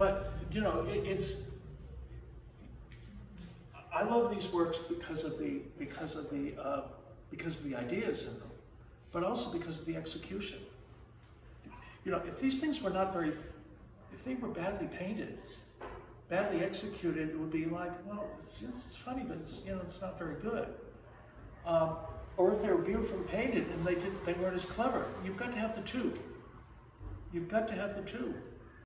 but you know, it, it's. I love these works because of the because of the uh, because of the ideas in them, but also because of the execution. You know, if these things were not very, if they were badly painted, badly executed, it would be like, well, it's, it's funny, but it's, you know, it's not very good. Um, or if they were beautifully painted and they, did, they weren't as clever. You've got to have the two. You've got to have the two.